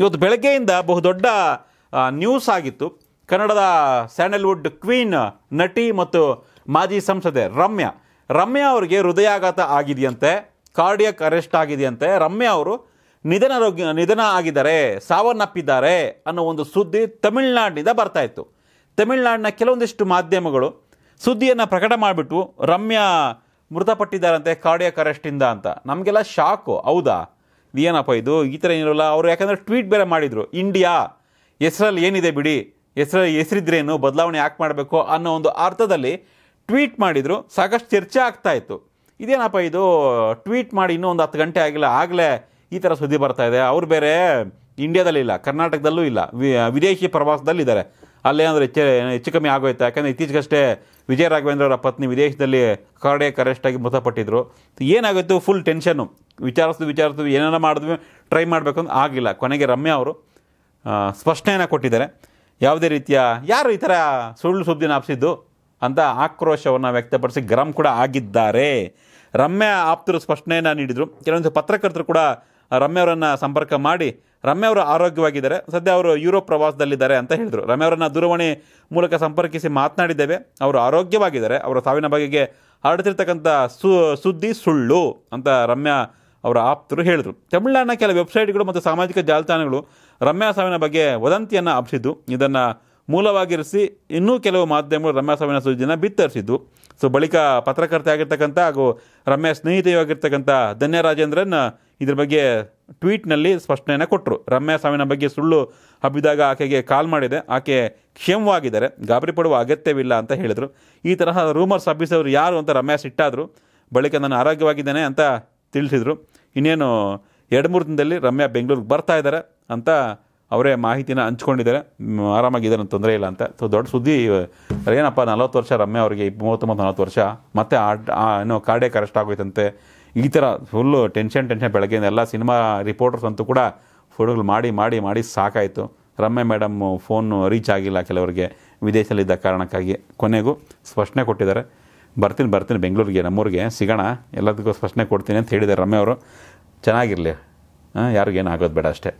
ಇವತ್ತು ಬೆಳಗ್ಗೆಯಿಂದ ಬಹುದೊಡ್ಡ ನ್ಯೂಸ್ ಆಗಿತ್ತು. ಕನ್ನಡದ ಸ್ಯಾಂಡಲ್ವುಡ್ ಕ್ವೀನ್ ನಟಿ ಮತ್ತು ಮಾಜಿ ಸಂಸದೆ ರಮ್ಯಾ. ರಮ್ಯಾ ಅವರಿಗೆ ಹೃದಯಾಘಾತ ಆಗಿದೆಯಂತೆ, ಕಾರ್ಡಿಯಕ್ ಅರೆಸ್ಟ್ ಆಗಿದೆಯಂತೆ. ರಮ್ಯಾ ಅವರು ನಿಧನ ರೋಗಿ, ನಿಧನ ಆಗಿದ್ದಾರೆ, ಸಾವನ್ನಪ್ಪಿದ್ದಾರೆ ಅನ್ನೋ ಒಂದು ಸುದ್ದಿ ತಮಿಳ್ನಾಡಿನಿಂದ ಬರ್ತಾ ಇತ್ತು. ತಮಿಳ್ನಾಡಿನ ಕೆಲವೊಂದಿಷ್ಟು ಮಾಧ್ಯಮಗಳು ಸುದ್ದಿಯನ್ನು ಪ್ರಕಟ ಮಾಡಿಬಿಟ್ಟು ರಮ್ಯಾ ಮೃತಪಟ್ಟಿದ್ದಾರಂತೆ, ಕಾರ್ಡಿಯಕ್ ಅರೆಸ್ಟಿಂದ ಅಂತ. ನಮಗೆಲ್ಲ ಶಾಕು, ಹೌದಾ? ಏನಪ್ಪ ಇದು, ಈ ಥರ ಏನಿರಲ್ಲ, ಅವರು ಯಾಕಂದರೆ ಟ್ವೀಟ್ ಬೇರೆ ಮಾಡಿದರು, ಇಂಡಿಯಾ, ಹೆಸರಲ್ಲಿ ಏನಿದೆ ಬಿಡಿ, ಹೆಸರಲ್ಲಿ ಹೆಸರಿದ್ರೇನು ಬದಲಾವಣೆ ಯಾಕೆ ಮಾಡಬೇಕು? ಅನ್ನೋ ಒಂದು ಅರ್ಥದಲ್ಲಿ ಟ್ವೀಟ್ ಮಾಡಿದರು, ಸಾಕಷ್ಟು ಚರ್ಚೆ ಆಗ್ತಾ ಇತ್ತು. ಇದೇನಪ್ಪ ಇದು, ಟ್ವೀಟ್ ಮಾಡಿ ಇನ್ನೂ ಒಂದು ಹತ್ತು ಗಂಟೆ ಆಗಿಲ್ಲ, ಆಗಲೇ ಈ ಥರ ಸುದ್ದಿ ಬರ್ತಾ ಇದೆ. ಅವ್ರು ಬೇರೆ ಇಂಡಿಯಾದಲ್ಲಿ ಇಲ್ಲ, ಕರ್ನಾಟಕದಲ್ಲೂ ಇಲ್ಲ ವಿದೇಶಿ ಪ್ರವಾಸದಲ್ಲಿದ್ದಾರೆ ಅಂದರೆ ಹೆಚ್ಚು ಹೆಚ್ಚು ಕಮ್ಮಿ ಆಗೋಯ್ತು? ಯಾಕಂದರೆ ಇತ್ತೀಚೆಗಷ್ಟೇ ವಿಜಯ ರಾಘವೇಂದ್ರ ಅವರ ಪತ್ನಿ ವಿದೇಶದಲ್ಲಿ ಕಾರ್ಡೇ ಕರೆಸ್ಟಾಗಿ ಮೃತಪಟ್ಟಿದ್ರು. ಏನಾಗುತ್ತೆ ಫುಲ್ ಟೆನ್ಷನ್ನು ವಿಚಾರಿಸಿದ್ವಿ ವಿಚಾರಿಸಿದ್ವಿ ಏನೇನೋ ಮಾಡಿದ್ವಿ ಟ್ರೈ ಮಾಡಬೇಕು ಅಂತ ಆಗಿಲ್ಲ. ಕೊನೆಗೆ ರಮ್ಯಾ ಅವರು ಸ್ಪಷ್ಟನೆಯನ್ನು ಕೊಟ್ಟಿದ್ದಾರೆ. ಯಾವುದೇ ರೀತಿಯ, ಯಾರು ಈ ಥರ ಸುಳ್ಳು ಸುದ್ದಿನ ನಾಪಿಸಿದ್ದು ಅಂತ ಆಕ್ರೋಶವನ್ನು ವ್ಯಕ್ತಪಡಿಸಿ ಗರಂ ಕೂಡ ಆಗಿದ್ದಾರೆ. ರಮ್ಯಾ ಆಪ್ತರು ಸ್ಪಷ್ಟನೆಯನ್ನು ನೀಡಿದರು. ಕೆಲವೊಂದು ಪತ್ರಕರ್ತರು ಕೂಡ ರಮ್ಯಾ ಅವರನ್ನು ಸಂಪರ್ಕ ಮಾಡಿ ರಮ್ಯವರು ಆರೋಗ್ಯವಾಗಿದ್ದಾರೆ. ಸದ್ಯ ಅವರು ಯುರೋಪ್ ಪ್ರವಾಸದಲ್ಲಿದ್ದಾರೆ ಅಂತ ಹೇಳಿದರು. ರಮ್ಯಾ ಅವರನ್ನು ದೂರವಾಣಿ ಮೂಲಕ ಸಂಪರ್ಕಿಸಿ ಮಾತನಾಡಿದ್ದೇವೆ. ಅವರು ಆರೋಗ್ಯವಾಗಿದ್ದಾರೆ. ಅವರ ಸಾವಿನ ಬಗೆಗೆ ಹರಡ್ತಿರ್ತಕ್ಕಂಥ ಸು, ಸುದ್ದಿ ಸುಳ್ಳು ಅಂತ ರಮ್ಯಾ ಅವರ ಆಪ್ತರು ಹೇಳಿದರು. ತಮಿಳುನಾಡಿನ ಕೆಲ ವೆಬ್ಸೈಟ್ಗಳು ಮತ್ತು ಸಾಮಾಜಿಕ ಜಾಲತಾಣಗಳು ರಮ್ಯಾ ಸಾವಿನ ಬಗ್ಗೆ ವದಂತಿಯನ್ನು ಆಪ್ಸಿದ್ದು ಇದನ್ನು ಮೂಲವಾಗಿರಿಸಿ ಇನ್ನೂ ಕೆಲವು ಮಾಧ್ಯಮಗಳು ರಮ್ಯಾ ಸಾವಿನ ಸುದ್ದಿಯನ್ನು ಬಿತ್ತರಿಸಿದ್ದು. ಸೊ, ಬಳಿಕ ಪತ್ರಕರ್ತೆ ಆಗಿರ್ತಕ್ಕಂಥ ಹಾಗೂ ರಮ್ಯಾ ಸ್ನೇಹಿತೆಯಾಗಿರ್ತಕ್ಕಂಥ ಧನ್ಯ ರಾಜೇಂದ್ರನ್ ಇದ್ರ ಬಗ್ಗೆ ಟ್ವೀಟ್ನಲ್ಲಿ ಸ್ಪಷ್ಟನೆಯನ್ನು ಕೊಟ್ಟರು ರಮ್ಯಾ ಸಾವಿನ ಬಗ್ಗೆ ಸುಳ್ಳು ಹಬ್ಬಿದಾಗ ಆಕೆಗೆ ಕಾಲ್ ಮಾಡಿದೆ. ಆಕೆ ಕ್ಷೇಮವಾಗಿದ್ದಾರೆ. ಗಾಬರಿ ಪಡುವ ಅಗತ್ಯವಿಲ್ಲ ಅಂತ ಹೇಳಿದರು. ಈ ತರಹ ರೂಮರ್ಸ್ ಹಬ್ಬಿಸೋರು ಯಾರು ಅಂತ ರಮ್ಯಾ ಸಿಟ್ಟಾದರು. ಬಳಿಕ ನಾನು ಆರೋಗ್ಯವಾಗಿದ್ದೇನೆ ಅಂತ ತಿಳಿಸಿದರು. ಇನ್ನೇನು ಎರಡು ಮೂರು ದಿನದಲ್ಲಿ ರಮ್ಯಾ ಬೆಂಗಳೂರಿಗೆ ಬರ್ತಾ ಇದ್ದಾರೆ ಅಂತ ಅವರೇ ಮಾಹಿತಿನ ಹಂಚ್ಕೊಂಡಿದ್ದಾರೆ. ಆರಾಮಾಗಿದ್ದಾರೆ ಅಂತ ತೊಂದರೆ ಇಲ್ಲ ಅಂತ. ಸೊ, ದೊಡ್ಡ ಸುದ್ದಿ ಏನಪ್ಪ, ನಲವತ್ತು ವರ್ಷ ರಮ್ಯಾ ಅವರಿಗೆ, ಮೂವತ್ತೊಂಬತ್ತು, ನಲವತ್ತು ವರ್ಷ, ಮತ್ತೆ ಏನೋ ಕಾರ್ಡೇ ಕರೆಸ್ಟ್ ಆಗೋಯ್ತಂತೆ. ಈ ಥರ ಫುಲ್ಲು ಟೆನ್ಷನ್ ಟೆನ್ಷನ್ ಬೆಳಗ್ಗೆಯಿಂದ ಎಲ್ಲ ಸಿನಿಮಾ ರಿಪೋರ್ಟರ್ಸ್ ಅಂತೂ ಕೂಡ ಫೋಟೋಗಳು ಮಾಡಿ ಮಾಡಿ ಮಾಡಿ ಸಾಕಾಯಿತು. ರಮ್ಯಾ ಮೇಡಮ್ ಫೋನು ರೀಚ್ ಆಗಿಲ್ಲ ಕೆಲವರಿಗೆ, ವಿದೇಶದಲ್ಲಿದ್ದ ಕಾರಣಕ್ಕಾಗಿ. ಕೊನೆಗೂ ಸ್ಪಷ್ಟನೆ ಕೊಟ್ಟಿದ್ದಾರೆ. ಬರ್ತೀನಿ ಬರ್ತೀನಿ, ಬೆಂಗಳೂರಿಗೆ, ನಮ್ಮೂರಿಗೆ, ಸಿಗೋಣ ಎಲ್ಲದಕ್ಕೂ ಸ್ಪಷ್ಟನೆ ಕೊಡ್ತೀನಿ ಅಂತ ಹೇಳಿದ್ದಾರೆ ರಮ್ಯ ಅವರು. ಚೆನ್ನಾಗಿರಲಿ. ಯಾರಿಗೇನು ಆಗೋದು ಬೇಡ ಅಷ್ಟೇ.